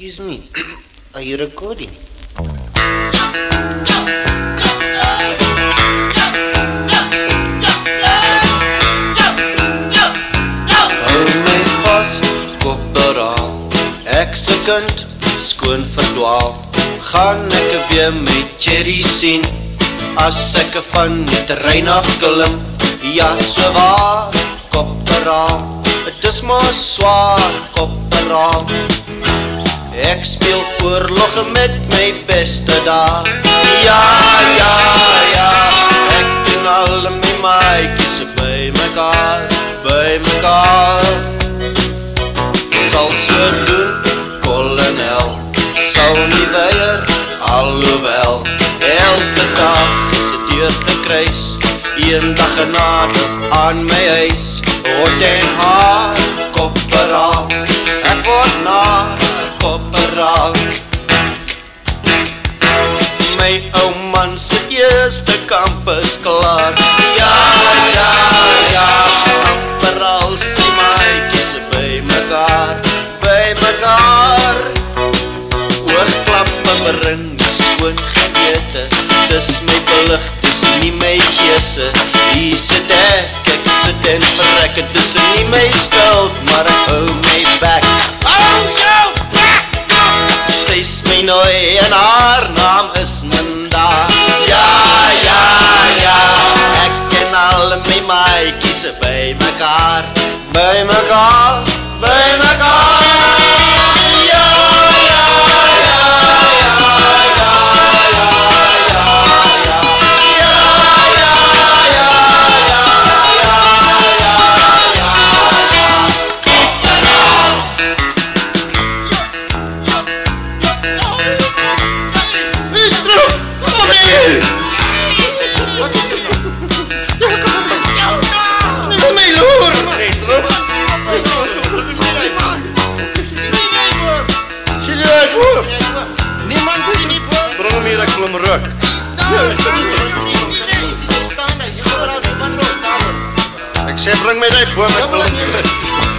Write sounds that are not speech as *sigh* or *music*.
Excuse me. *clears throat* Are you recording? Hou my vas, kopperaal. Ek se kind, skoon verdwaal. Gaan ek weer my cherry sien. As ek van die terrein af klim, ja so waar, kopperaal. Dit is maar swaar, kopperaal. Ek speel oorlog met my beste dae. Ja, ja, ja. Ek doen al my maatjies by mekaar, by mekaar. Sal so doen, kolonel. Sal nie weier, alhoewel elke dag is dit deur te kruis. Eendag genade aan my huis, word en haar kopperaal. My ou man se eerste kamp is klaar. Ja, ja, ja. Kopperaal se maatjies by mekaar, by mekaar. Oorklappe berin skoon gewete. Dis my belig, dis nie my geese. Hier sit ek, ek sit en verrek. Dit is nie my skuld, maar ek hou my bek. Hou jou bek! Sy is my nooi en maatjies by mekaar, by mekaar, by mekaar. Hom ruk. Ek sê bring my daai boom ek wil